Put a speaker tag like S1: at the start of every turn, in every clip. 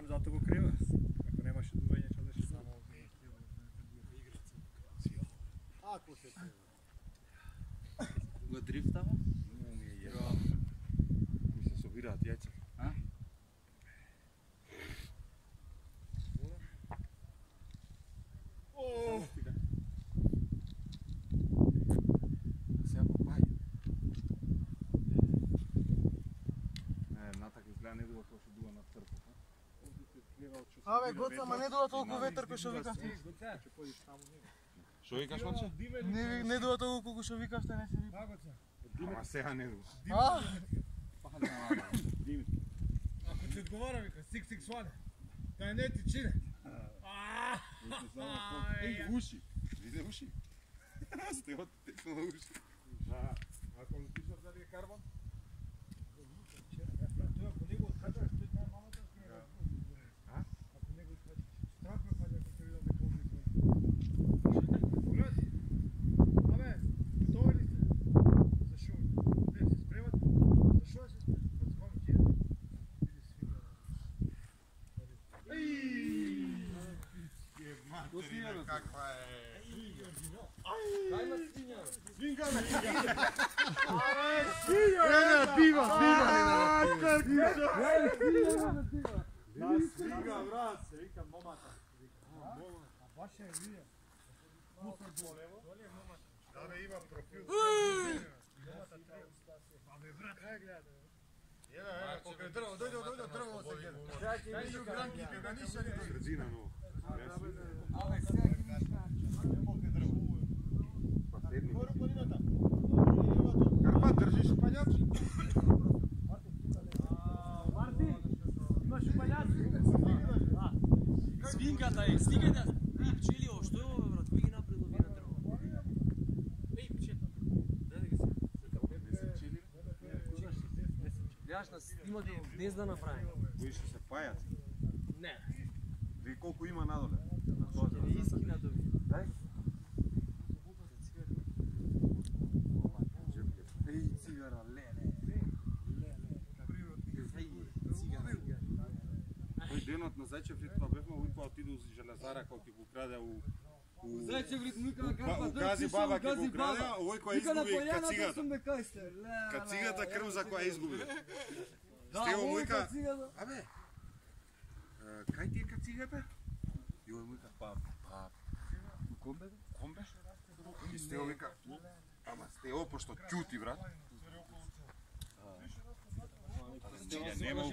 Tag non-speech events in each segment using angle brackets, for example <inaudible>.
S1: Стаман зато го крива. Ако немаше дување, ќе одеше само.
S2: Ако се
S3: Го дрифтава?
S1: Му ми е јебано. Ми се собираат јајца.
S3: А?
S2: О,
S1: Сега по пај. Не, натак изгледа не дува тоа што дува на трпот.
S2: Абе, гоца, ма не дува толку ветер кој што викавте.
S1: Што викаш, маче?
S2: Не, ви- не дува толку колку што викавте, не се вика.
S1: Ама сега не дува.
S2: А?
S4: Ако ти одговара, вика, сик сик сване. Тај не ти чине.
S1: Еј, уши. Виде уши. <laughs> Сте од текно на уши.
S4: Да. Ако му пишав дали е карбон? Тоа ако него откачаш, тој знае мамата ќе е
S1: А?
S4: Ако него откачаш. Страх ме паѓа ако ќе видам дека овде е Погледи. Абе, готови ли сте? За шо? Не, се спремате? За шо се спремате? За мама ќе еде? Иде свига.
S1: Каква е?
S2: Не, пива,
S4: Да, свига, брат, се вика момата. А баш е виде.
S1: Да, бе, има профил.
S4: Абе, брат, крај гледа.
S1: Ева, ева, покрај дрво, дојде, дојде, дрво се гледа.
S2: Сега ќе види гранки, кога ниша ни дојде.
S1: Средина, но.
S3: Свинката е, стига да... Ей, пчели, о, што е ова, брат? Кој ги направил овие на дрво? Ей, пчета. Дај да ги се. Гледаш на снимак и гнезда направи.
S1: Кои што се пајаци?
S3: Не,
S1: Ви колку има надоле? На тоа
S3: ви искина да. Ей, цигара, леле.
S1: Тој денот на Зајчев тоа бевме, уј па отиду за железара кој ќе го краде у Ба-
S5: карпа,
S1: у гази баба ќе го краде, овој кој изгуби
S5: поляната
S1: кацигата. Кацигата крв за која изгуби.
S5: Да, овој кацигата.
S1: абе, кај ти е кацигата? И овој му вика, па, па,
S5: Комбе?
S1: комбе? И Стео вика, ама Стео, пошто ќути, брат. Ја нема у.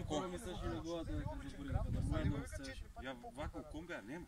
S1: Ја вака у комбе, а нема.